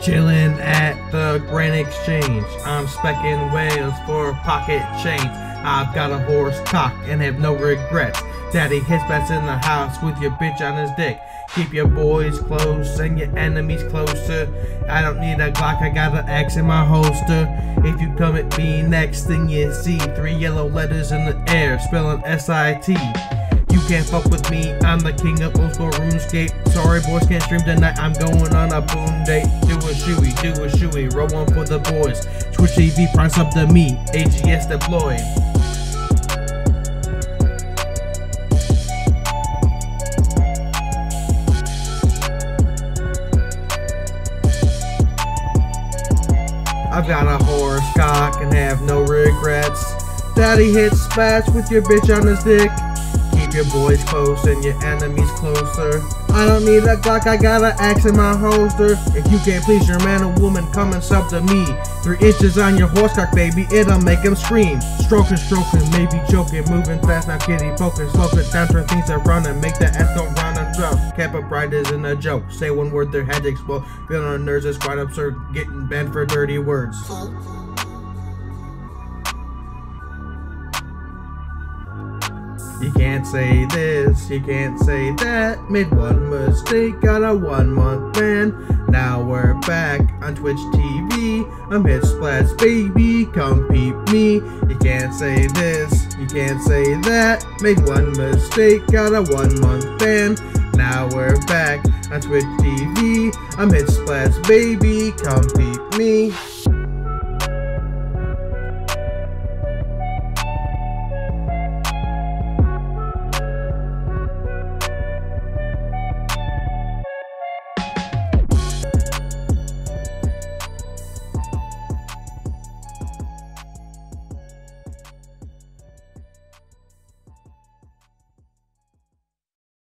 Chillin' at the Grand Exchange. I'm specking whales for pocket change. I've got a horse cock and have no regrets. Daddy hits best in the house with your bitch on his dick. Keep your boys close and your enemies closer. I don't need a Glock, I got an axe in my holster. If you come at me, next thing you see, three yellow letters in the air, spelling S-I-T. You can't fuck with me, I'm the king of old school RuneScape. Sorry boys can't stream tonight, I'm going on a boom date. Do a shoey, do a shoey, roll one for the boys. Twitch TV, prime sub to me, AGS deployed. I've got a horse cock and have no regrets. Daddy Hitsplats with your bitch on his dick. Keep your boys close and your enemies closer. I don't need a Glock, I got an axe in my holster. If you can't please your man or woman, come and sub to me. Three inches on your horse cock, baby, it'll make him scream. Stroking, stroking, maybe joking, moving fast, now kitty poking, slow it down, turn things around and make the ass go round and round. Cap up pride isn't a joke. Say one word, their heads explode. Feeling on nerves is quite absurd, getting banned for dirty words. Can't say this, you can't say that. Made one mistake, got a one month ban. Now we're back on Twitch TV. I'm Hitsplats, baby, come peep me. You can't say this, you can't say that. Made one mistake, got a one month ban. Now we're back on Twitch TV. I'm Hitsplats, baby, come peep me.